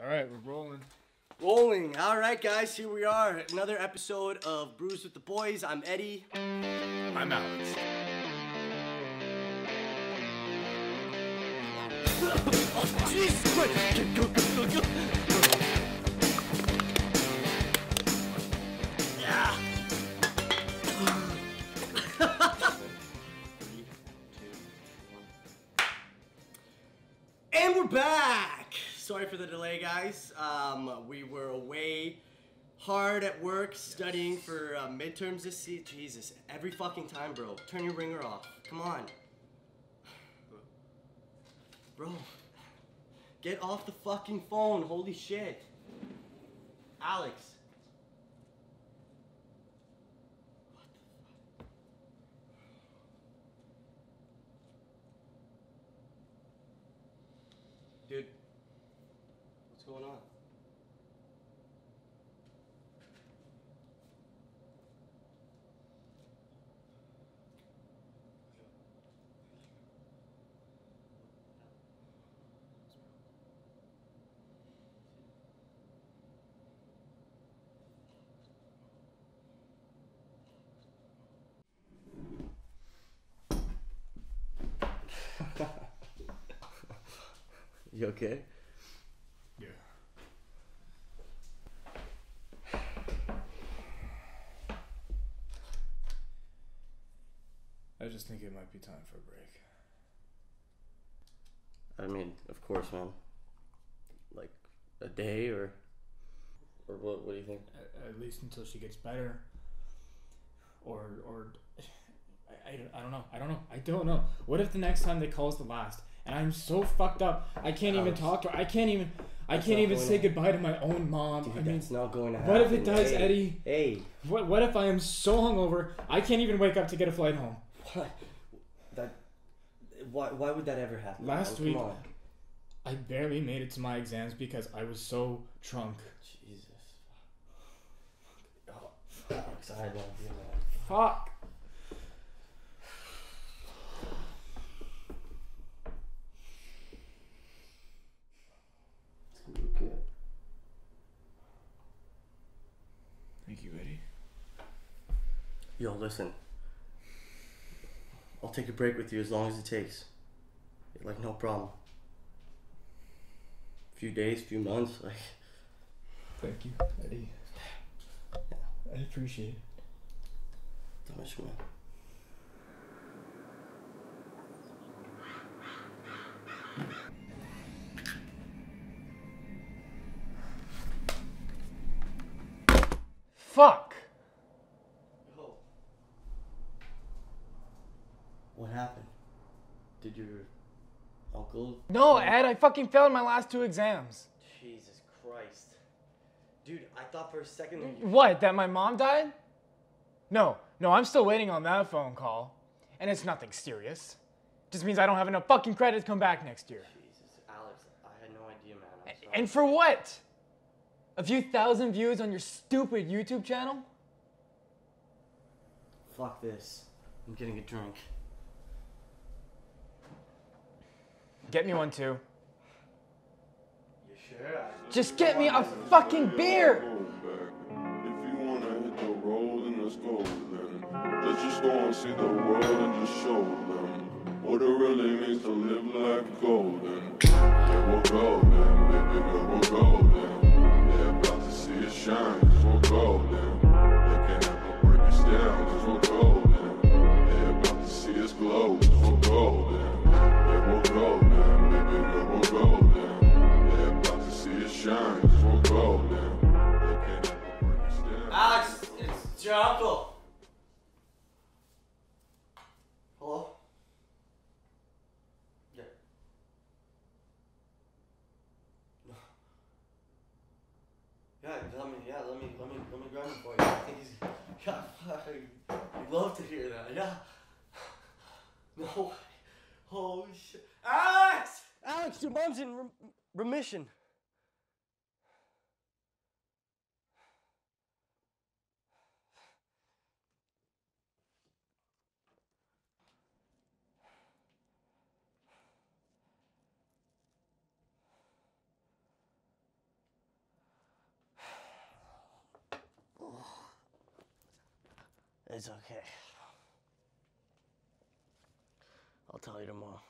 All right, we're rolling. Rolling. All right, guys, here we are. Another episode of Brews with the Boys. I'm Eddie. I'm Alex. Jesus Christ. Go, go, go, go. Yeah. Three, two, one. And we're back. Sorry for the delay, guys. Um, we were away hard at work studying for uh, midterms this season. Jesus, every fucking time, bro. Turn your ringer off. Come on. Bro, get off the fucking phone. Holy shit. Alex. Dude, going on? You okay? I just think it might be time for a break. I mean, of course, man. Like a day or or what? What do you think? At, at least until she gets better. Or, or, I, I, don't- I don't know. I don't know. I don't know. What if the next time they call is the last? And I'm so fucked up. I can't even Alex. talk to her. I can't even. I That's can't not even going say to- goodbye to my own mom. Dude, I mean, that's not going to happen. what if it does, hey, Eddie? Hey, What, what if I am so hungover I can't even wake up to get a flight home? What? That. Why? Why would that ever happen? Last Oh, week- on. I barely made it to my exams because I was so drunk. Jesus. Oh, Alex, I love you, man. Fuck. It's gonna be good. Thank you, Eddie. Yo, listen. I'll take a break with you as long as it takes. Like no problem. A Few days, few months, like. Thank you, Eddie. I appreciate it. Don't much, man. Fuck. What happened? Did your uncle? No, Ed, I fucking failed my last two exams. Jesus Christ. Dude, I thought for a second. What, that my mom died? No, no, I'm still waiting on that phone call. And it's nothing serious. Just means I don't have enough fucking credit to come back next year. Jesus, Alex, I had no idea, man. I'm sorry. And for what? A few thousand views on your stupid YouTube channel? Fuck this. I'm getting a drink. Get me one too. You sure? Just get me a fucking beer! If you wanna hit the road, then let's go then. Let's just go and see the world and just show them what it really means to live like golden. Yeah, we're golden, baby girl, we're golden. They're about to see us shine, shine, us down. Alex, it's, your uncle. Hello? Yeah. Yeah, let me, yeah, let me, let me, let me grab him for you. I think he's, yeah, I'd love to hear that, yeah. No. Holy shit. Alex! Alex, your mom's in rem- remission. It's okay. I'll tell you tomorrow.